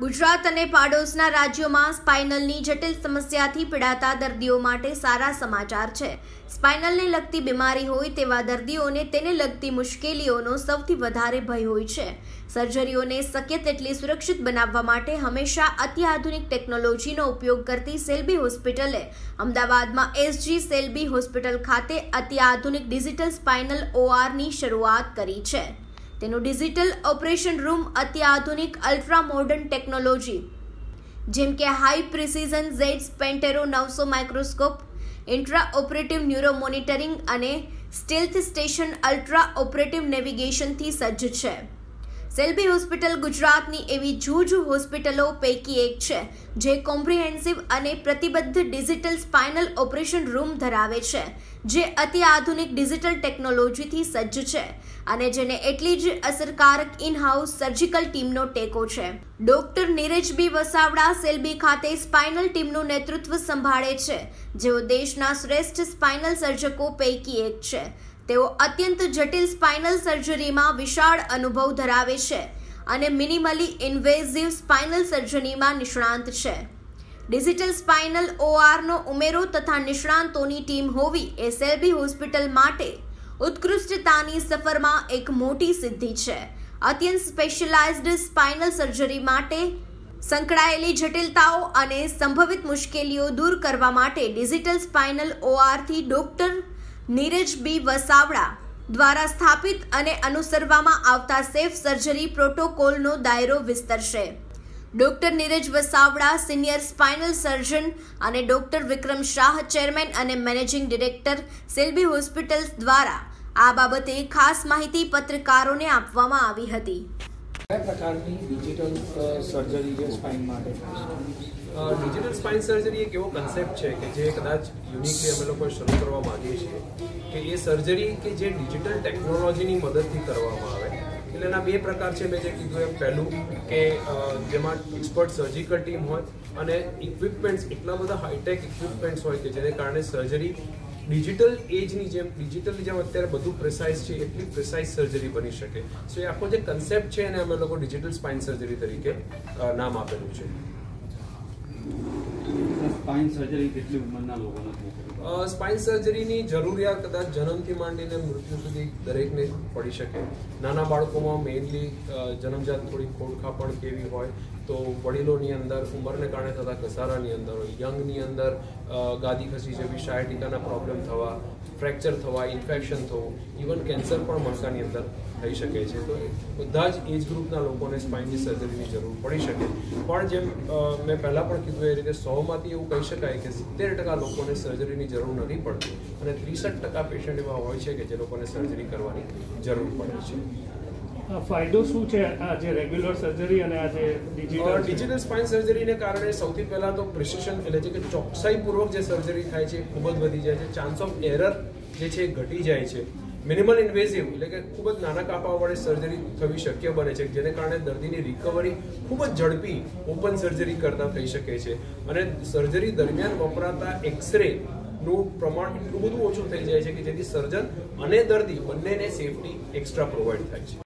ગુજરાત અને પાડોશના રાજ્યોમાં સ્પાઇનલની જટિલ સમસ્યાથી પીડાતા દર્દીઓ માટે સારા સમાચાર છે. સ્પાઇનલને લગતી બીમારી હોય તેવા દર્દીઓને તેને લગતી મુશ્કેલીઓનો સૌથી વધારે ભય હોય છે. સર્જરીઓને શક્ય તેટલી સુરક્ષિત બનાવવા માટે હંમેશા અત્યાધુનિક ટેકનોલોજીનો ઉપયોગ કરતી સેલ્બી હોસ્પિટલે અમદાવાદમાં એસજી સેલ્બી હોસ્પિટલ ખાતે અત્યાધુનિક ડિજિટલ સ્પાઇનલ ઓઆરની શરૂઆત કરી છે. તેનું ડિજિટલ ઓપરેશન રૂમ અત્યાધુનિક અલ્ટ્રા મોડર્ન ટેકનોલોજી. જેમ કે હાઈ પ્રિસિઝન ઝેડ પેન્ટેરો, નવસો microscope, intra operative neuro monitoring અને સ્ટેલ્થ સ્ટેશન અલ્ટ્રા ઓપરેટિવ નેવિગેશનથી સજ્જ છે. સેલ્બી હોસ્પિટલ ગુજરાતની એવી જૂજ હોસ્પિટલો પૈકી એક છે, જે કોમ્પ્રિહેન્સિવ અને પ્રતિબદ્ધ ડિજિટલ સ્પાઇનલ ઓપરેશન રૂમ ધરાવે છે, જે અતિ આધુનિક ડિજિટલ ટેકનોલોજીથી સજ્જ છે અને જેને એટલી જ અસરકારક ઇન હાઉસ સર્જિકલ ટીમનો ટેકો છે. ડોક્ટર નીરજ બી વસાવડા સેલ્બી ખાતે સ્પાઇનલ ટીમનું નેતૃત્વ સંભાળે છે, જેઓ દેશના શ્રેષ્ઠ સ્પાઇનલ સર્જકો પૈકી એક છે. તેઓ અત્યંત જટિલ સ્પાઇનલ સર્જરીમાં વિશાળ અનુભવ ધરાવે છે અને મિનિમલી ઇન્વેઝિવ સ્પાઇનલ સર્જરીમાં નિષ્ણાંત છે. ડિજિટલ સ્પાઇનલ ઓઆરનો ઉમેરો તથા નિષ્ણાંતોની ટીમ હોવી એ સેલ્બી હોસ્પિટલ માટે ઉત્કૃષ્ટતાની સફરમાં એક મોટી સિદ્ધિ છે. અત્યંત સ્પેશિયલાઇઝ્ડ સ્પાઇનલ સર્જરી માટે સંકળાયેલી જટિલતાઓ અને સંભવિત મુશ્કેલીઓ દૂર કરવા માટે ડિજિટલ સ્પાઇનલ ઓઆરથી ડોક્ટર નીરજ બી વસાવડા દ્વારા સ્થાપિત અને અનુસરવામાં આવતા સેફ સર્જરી પ્રોટોકોલનો દાયરો વિસ્તરશે. Doctor Neeraj Vasavada, senior spinal surgeon અને ડોક્ટર વિક્રમ શાહ, ચેરમેન અને મેનેજિંગ ડિરેક્ટર સેલ્બી હોસ્પિટલ્સ દ્વારા આ બાબતે ખાસ માહિતી પત્રકારોને આપવામાં આવી હતી. કયા પ્રકારની ડિજિટલ સર્જરી છે સ્પાઇન માટે? ડિજિટલ સ્પાઇન સર્જરી એક એવો કન્સેપ્ટ છે કે જે કદાચ યુનિકલી અમે લોકો શરૂ કરવા માંગીએ છીએ કે એ સર્જરી કે જે ડિજિટલ ટેકનોલોજીની મદદથી કરવામાં આવે. એટલે એના બે પ્રકાર છે મેં જે કીધું એમ પહેલું કે જેમાં એક્સપર્ટ સર્જિકલ ટીમ હોય અને ઇક્વિપમેન્ટ્સ એટલા બધા હાઈટેક ઇક્વિપમેન્ટ્સ હોય કે જેને કારણે સર્જરી ડિજિટલ એજની જેમ ડિજિટલની જેમ અત્યારે બધું પ્રિસાઇઝ છે, એટલી પ્રિસાઇઝ સર્જરી બની શકે. સો એ આખો જે કન્સેપ્ટ છે એને અમે લોકો ડિજિટલ સ્પાઇન સર્જરી તરીકે નામ આપેલું છે. સ્પાઇન સર્જરી કેટલી ઉંમરના લોકોને સ્પાઇન સર્જરીની જરૂરિયાત કદાચ જન્મથી માંડીને મૃત્યુ સુધી દરેકને પડી શકે. નાના બાળકોમાં મેઇનલી જન્મજાત થોડી ખોડખા પણ કેવી હોય તો વડીલોની અંદર, ઉંમરને કારણે થતા ઘસારાની અંદર હોય, યંગની અંદર ગાદી ખસી જવી શાયટિકાના પ્રોબ્લેમ થવા ફ્રેક્ચર થવા ઇન્ફેક્શન થવું ઇવન કેન્સર પણ મણકાની અંદર થઈ શકે છે. તો બધા જ એજ ગ્રુપના લોકોને સ્પાઇનની સર્જરીની જરૂર પડી શકે. પણ જેમ મેં પહેલાં પણ કીધું એ રીતે સોમાંથી એવું કહી શકાય કે સિત્તેર ટકા લોકોને સર્જરીની જરૂર નથી પડતી. અને ત્રીસઠ ટકા પેશન્ટ એવા હોય છે કે જે લોકોને સર્જરી કરવાની જરૂર પડે છે. ફાયદો શું છે? આ જે રેગ્યુલર સર્જરી અને આ જે ડિજિટલ ડિજિટલ સ્પાઇન સર્જરીને કારણે સૌથી પહેલા તો પ્રિસિશન એટલે છે કે ચોકસાઈપૂર્વક જે સર્જરી થાય છે ખૂબ જ વધી જાય છે. ચાન્સ ઓફ એરર જે છે ઘટી જાય છે. મિનિમલ ઇન્વેઝિવ એટલે કે ખૂબ જ નાના કાપા વડે સર્જરી થવી શક્ય બને છે જેને કારણે દર્દીની રિકવરી ખૂબ જ ઝડપી ઓપન સર્જરી કરતા થઈ શકે છે. અને સર્જરી દરમિયાન વપરાતા એક્સરે નું પ્રમાણ એટલું બધું ઓછું થઈ જાય છે કે જેથી સર્જન અને દર્દી બંનેને સેફટી એક્સ્ટ્રા પ્રોવાઈડ થાય છે.